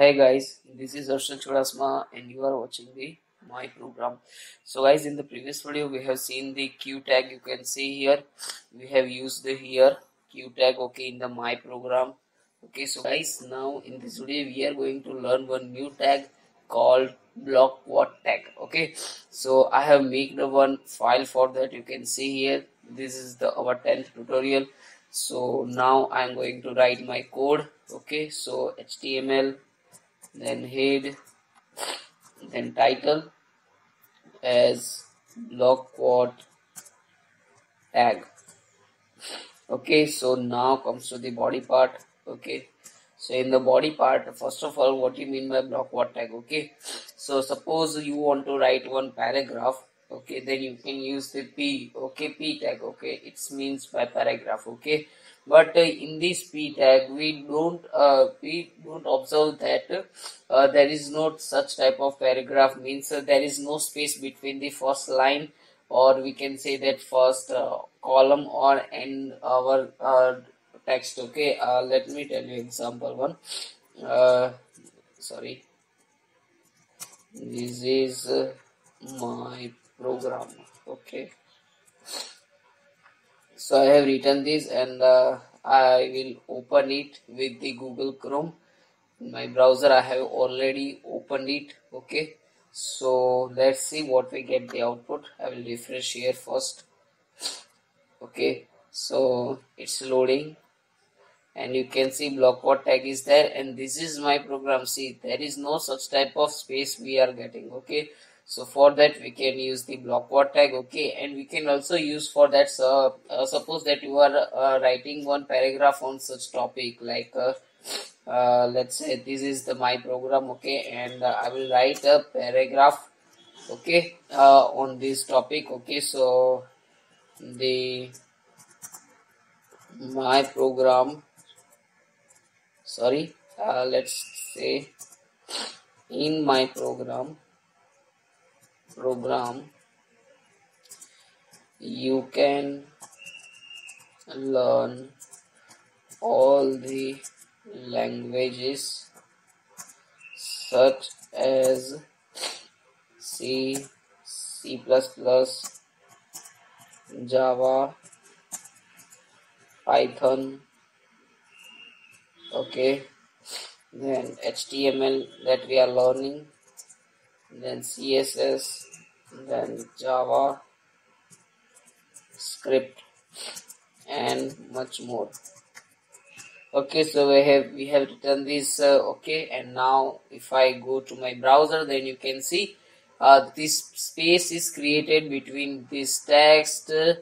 Hey guys, this is Harshil Chudasama and you are watching the my program. So guys, in the previous video we have seen the Q tag. You can see here we have used the here Q tag. Okay, in the my program. Okay, so guys, now in this video we are going to learn one new tag called blockquote tag. Okay, so I have made the one file for that. You can see here. This is the our 10th tutorial. So now I'm going to write my code. Okay, so HTML then head then title as blockquote tag. Okay so now comes to the body part okay? So in the body part first of all what you mean by block tag okay? So suppose you want to write one paragraph okay then you can use the p okay p tag okay it means by paragraph okay. But uh, in this p tag we don't uh, we don't observe that uh, there is not such type of paragraph means uh, there is no space between the first line or we can say that first uh, column or end our uh, text okay. Let me tell you example one. Sorry. This is my program. Okay. So I have written this and uh, I will open it with the Google Chrome. In my browser I have already opened it. Okay. So let's see what we get the output. I will refresh here first. Okay. So it's loading. And you can see blockquote tag is there. And this is my program. See there is no such type of space we are getting. Okay so for that we can use the blockquote tag okay? And we can also use for that uh, uh, suppose that you are uh, writing one paragraph on such topic like uh, uh, let's say this is the my program okay? And uh, i will write a paragraph okay on this topic okay? So the my program sorry let's say in my program program you can learn all the languages such as C, C++, Java, Python, okay, then HTML that we are learning, then CSS, then java script and much more. Okay so we have we have written this uh, okay and now if i go to my browser then you can see uh, this space is created between this text uh,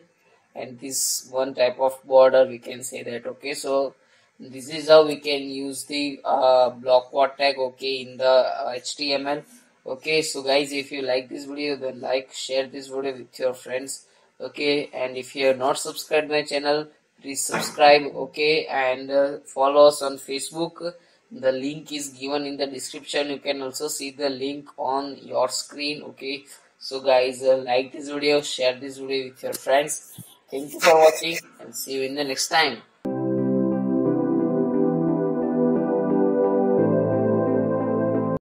and this one type of border we can say that okay. So this is how we can use the uh, blockquote tag okay in the html okay so guys if you like this video then like share this video with your friends. Okay and if you have not subscribed my channel please subscribe okay and uh, follow us on facebook. The link is given in the description. You can also see the link on your screen okay. So guys uh, like this video share this video with your friends. Thank you for watching and see you in the next time